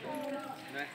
ね。ね。